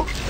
Whoop.